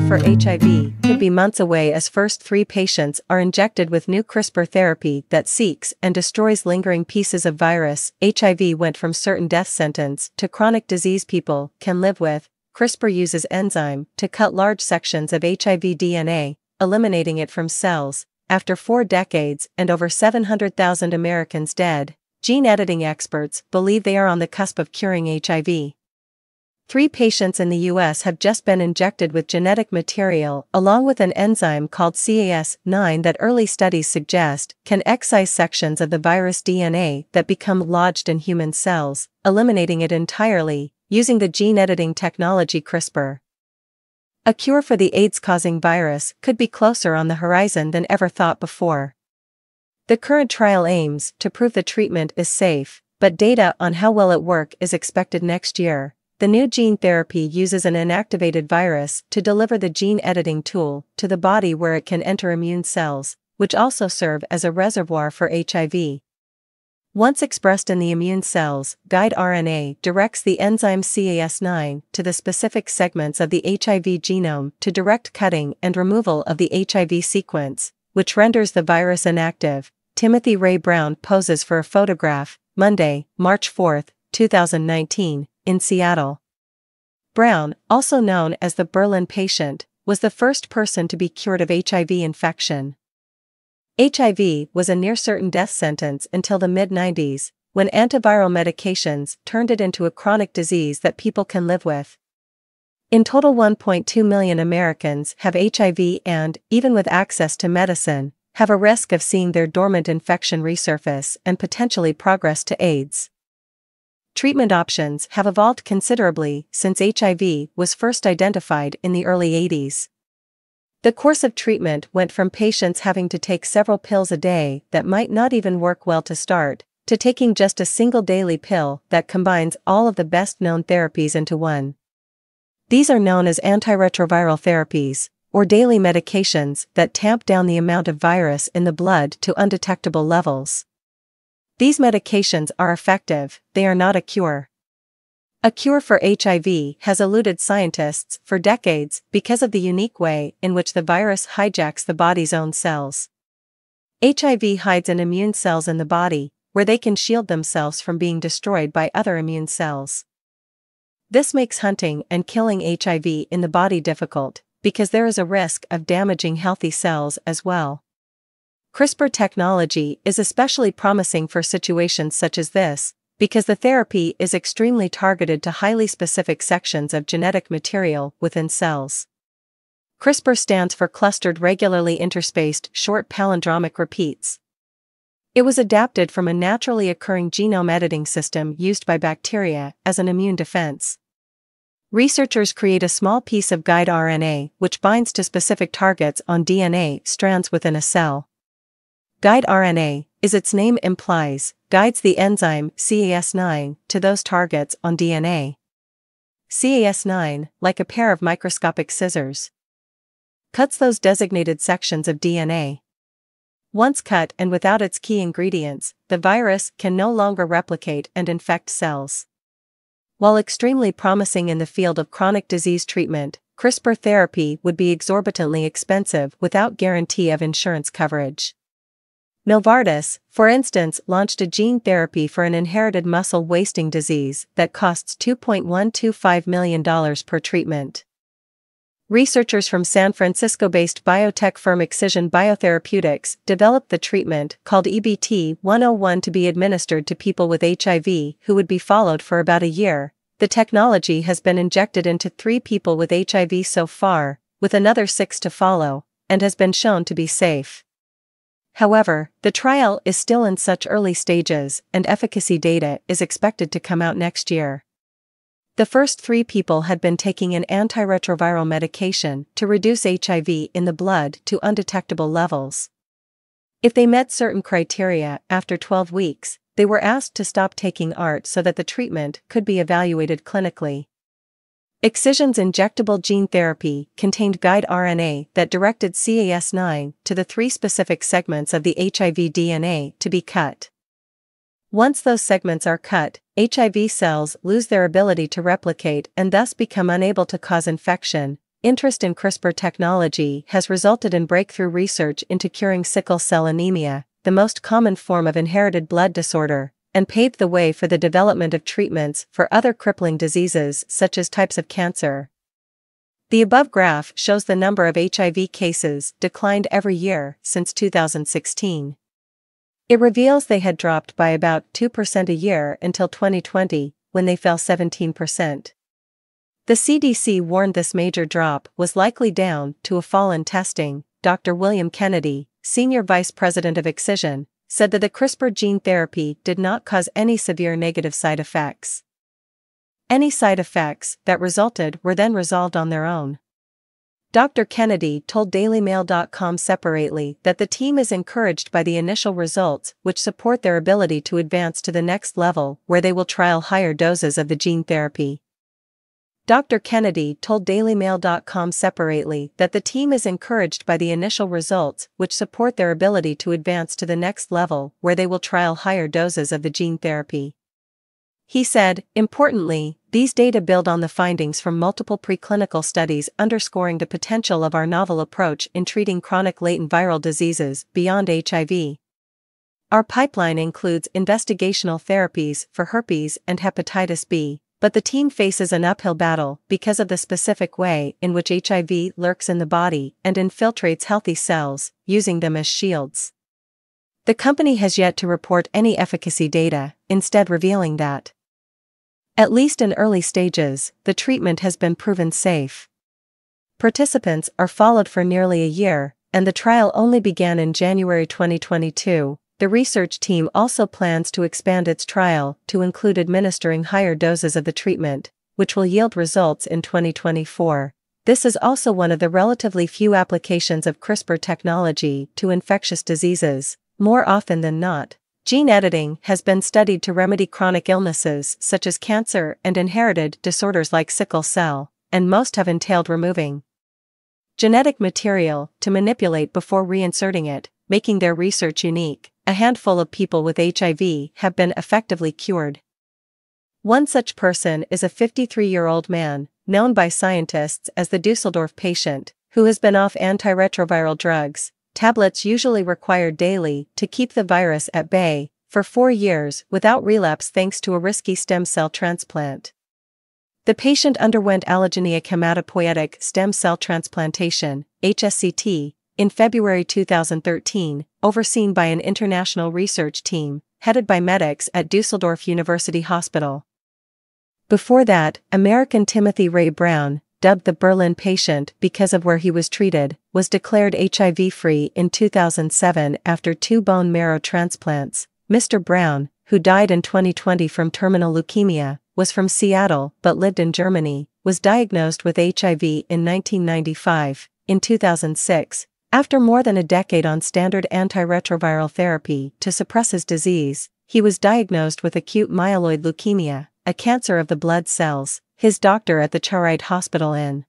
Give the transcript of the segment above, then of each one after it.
cure for HIV could be months away as first three patients are injected with new CRISPR therapy that seeks and destroys lingering pieces of virus. HIV went from certain death sentence to chronic disease people can live with. CRISPR uses enzyme to cut large sections of HIV DNA, eliminating it from cells. After four decades and over 700,000 Americans dead, gene editing experts believe they are on the cusp of curing HIV. Three patients in the US have just been injected with genetic material along with an enzyme called CAS9 that early studies suggest can excise sections of the virus DNA that become lodged in human cells, eliminating it entirely, using the gene editing technology CRISPR. A cure for the AIDS-causing virus could be closer on the horizon than ever thought before. The current trial aims to prove the treatment is safe, but data on how well it works is expected next year. The new gene therapy uses an inactivated virus to deliver the gene editing tool to the body where it can enter immune cells, which also serve as a reservoir for HIV. Once expressed in the immune cells, guide RNA directs the enzyme CAS9 to the specific segments of the HIV genome to direct cutting and removal of the HIV sequence, which renders the virus inactive. Timothy Ray Brown poses for a photograph, Monday, March 4, 2019, in Seattle. Brown, also known as the Berlin patient, was the first person to be cured of HIV infection. HIV was a near certain death sentence until the mid 90s, when antiviral medications turned it into a chronic disease that people can live with. In total, 1.2 million Americans have HIV and, even with access to medicine, have a risk of seeing their dormant infection resurface and potentially progress to AIDS. Treatment options have evolved considerably since HIV was first identified in the early 80s. The course of treatment went from patients having to take several pills a day that might not even work well to start, to taking just a single daily pill that combines all of the best known therapies into one. These are known as antiretroviral therapies, or daily medications that tamp down the amount of virus in the blood to undetectable levels. These medications are effective, they are not a cure. A cure for HIV has eluded scientists for decades because of the unique way in which the virus hijacks the body's own cells. HIV hides in immune cells in the body, where they can shield themselves from being destroyed by other immune cells. This makes hunting and killing HIV in the body difficult, because there is a risk of damaging healthy cells as well. CRISPR technology is especially promising for situations such as this, because the therapy is extremely targeted to highly specific sections of genetic material within cells. CRISPR stands for Clustered Regularly Interspaced Short Palindromic Repeats. It was adapted from a naturally occurring genome editing system used by bacteria as an immune defense. Researchers create a small piece of guide RNA which binds to specific targets on DNA strands within a cell. Guide RNA, as its name implies, guides the enzyme CAS9 to those targets on DNA. CAS9, like a pair of microscopic scissors, cuts those designated sections of DNA. Once cut and without its key ingredients, the virus can no longer replicate and infect cells. While extremely promising in the field of chronic disease treatment, CRISPR therapy would be exorbitantly expensive without guarantee of insurance coverage. Novartis, for instance, launched a gene therapy for an inherited muscle wasting disease that costs $2.125 million per treatment. Researchers from San Francisco based biotech firm Excision Biotherapeutics developed the treatment, called EBT 101, to be administered to people with HIV who would be followed for about a year. The technology has been injected into three people with HIV so far, with another six to follow, and has been shown to be safe. However, the trial is still in such early stages, and efficacy data is expected to come out next year. The first three people had been taking an antiretroviral medication to reduce HIV in the blood to undetectable levels. If they met certain criteria after 12 weeks, they were asked to stop taking ART so that the treatment could be evaluated clinically. Excision's injectable gene therapy contained guide RNA that directed CAS9 to the three specific segments of the HIV DNA to be cut. Once those segments are cut, HIV cells lose their ability to replicate and thus become unable to cause infection, interest in CRISPR technology has resulted in breakthrough research into curing sickle cell anemia, the most common form of inherited blood disorder, and paved the way for the development of treatments for other crippling diseases such as types of cancer. The above graph shows the number of HIV cases declined every year since 2016. It reveals they had dropped by about 2% a year until 2020, when they fell 17%. The CDC warned this major drop was likely down to a fall in testing. Dr. William Kennedy, Senior Vice President of Excision, said that the CRISPR gene therapy did not cause any severe negative side effects. Any side effects that resulted were then resolved on their own. Dr. Kennedy told DailyMail.com separately that the team is encouraged by the initial results, which support their ability to advance to the next level, where they will trial higher doses of the gene therapy. Dr. Kennedy told DailyMail.com separately that the team is encouraged by the initial results, which support their ability to advance to the next level, where they will trial higher doses of the gene therapy. He said, importantly, these data build on the findings from multiple preclinical studies underscoring the potential of our novel approach in treating chronic latent viral diseases beyond HIV. Our pipeline includes investigational therapies for herpes and hepatitis B, but the team faces an uphill battle because of the specific way in which HIV lurks in the body and infiltrates healthy cells, using them as shields. The company has yet to report any efficacy data, instead, revealing that, at least in early stages, the treatment has been proven safe. Participants are followed for nearly a year, and the trial only began in January 2022, the research team also plans to expand its trial to include administering higher doses of the treatment, which will yield results in 2024. This is also one of the relatively few applications of CRISPR technology to infectious diseases. More often than not, gene editing has been studied to remedy chronic illnesses such as cancer and inherited disorders like sickle cell, and most have entailed removing genetic material to manipulate before reinserting it, making their research unique a handful of people with HIV have been effectively cured. One such person is a 53 year old man, known by scientists as the Dusseldorf patient, who has been off antiretroviral drugs, tablets usually required daily to keep the virus at bay, for four years without relapse thanks to a risky stem cell transplant. The patient underwent allogeneic hematopoietic stem cell transplantation, HSCT, in February 2013, overseen by an international research team, headed by medics at Dusseldorf University Hospital. Before that, American Timothy Ray Brown, dubbed the Berlin patient because of where he was treated, was declared HIV free in 2007 after two bone marrow transplants. Mr. Brown, who died in 2020 from terminal leukemia, was from Seattle but lived in Germany, was diagnosed with HIV in 1995. In 2006, after more than a decade on standard antiretroviral therapy to suppress his disease, he was diagnosed with acute myeloid leukemia, a cancer of the blood cells, his doctor at the Charite Hospital in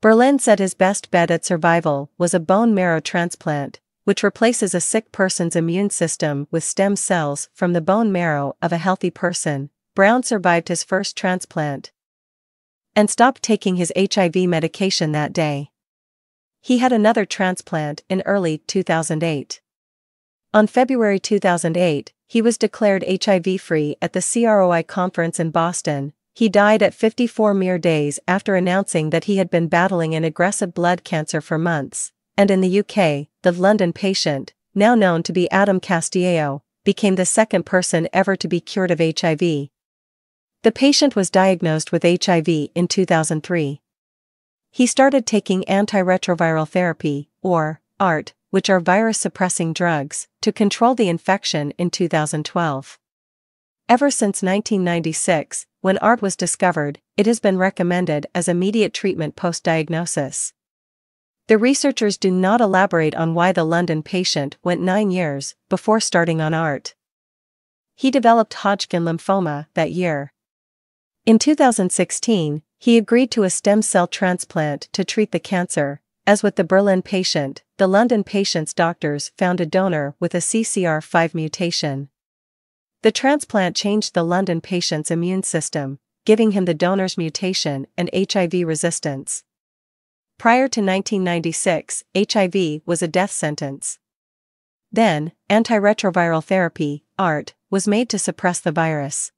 Berlin said his best bet at survival was a bone marrow transplant, which replaces a sick person's immune system with stem cells from the bone marrow of a healthy person. Brown survived his first transplant and stopped taking his HIV medication that day. He had another transplant in early 2008. On February 2008, he was declared HIV free at the CROI conference in Boston. He died at 54 mere days after announcing that he had been battling an aggressive blood cancer for months. And in the UK, the London patient, now known to be Adam Castillejo, became the second person ever to be cured of HIV. The patient was diagnosed with HIV in 2003. He started taking antiretroviral therapy, or ART, which are virus suppressing drugs, to control the infection in 2012. Ever since 1996, when ART was discovered, it has been recommended as immediate treatment post diagnosis. The researchers do not elaborate on why the London patient went nine years before starting on ART. He developed Hodgkin lymphoma that year. In 2016, he agreed to a stem cell transplant to treat the cancer. As with the Berlin patient, the London patient's doctors found a donor with a CCR5 mutation. The transplant changed the London patient's immune system, giving him the donor's mutation and HIV resistance. Prior to 1996, HIV was a death sentence. Then, antiretroviral therapy, ART, was made to suppress the virus.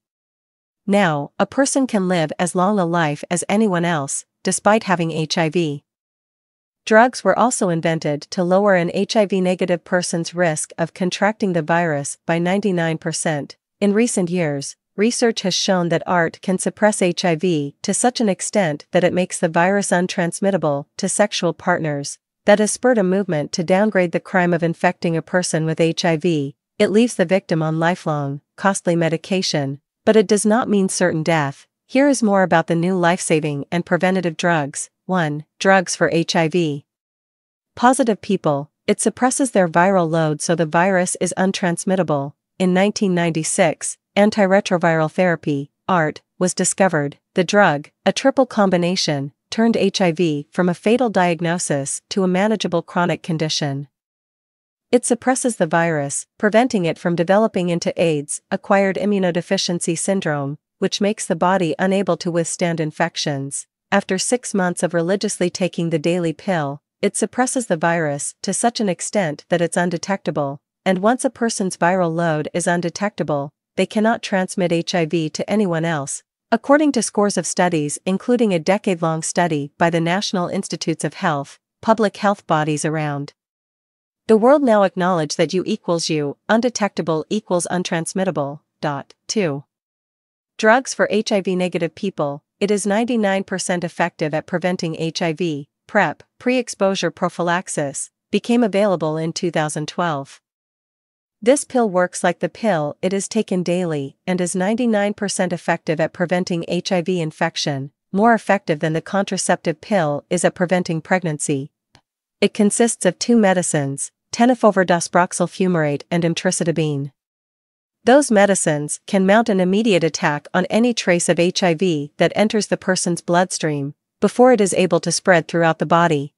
Now, a person can live as long a life as anyone else, despite having HIV. Drugs were also invented to lower an HIV negative person's risk of contracting the virus by 99%. In recent years, research has shown that ART can suppress HIV to such an extent that it makes the virus untransmittable to sexual partners. That has spurred a movement to downgrade the crime of infecting a person with HIV. It leaves the victim on lifelong, costly medication, but it does not mean certain death. Here is more about the new life-saving and preventative drugs. 1. Drugs for HIV. Positive people, it suppresses their viral load so the virus is untransmittable. In 1996, antiretroviral therapy, ART, was discovered. The drug, a triple combination, turned HIV from a fatal diagnosis to a manageable chronic condition. It suppresses the virus, preventing it from developing into AIDS, acquired immunodeficiency syndrome, which makes the body unable to withstand infections. After six months of religiously taking the daily pill, it suppresses the virus to such an extent that it's undetectable, and once a person's viral load is undetectable, they cannot transmit HIV to anyone else. According to scores of studies, including a decade long study by the National Institutes of Health, public health bodies around the world now acknowledge that U equals U, undetectable equals untransmittable. Dot 2. Drugs for HIV negative people, it is 99% effective at preventing HIV, PrEP, pre exposure prophylaxis, became available in 2012. This pill works like the pill it is taken daily and is 99% effective at preventing HIV infection, more effective than the contraceptive pill is at preventing pregnancy. It consists of two medicines, tenofovir disoproxil fumarate and emtricitabine. Those medicines can mount an immediate attack on any trace of HIV that enters the person's bloodstream, before it is able to spread throughout the body.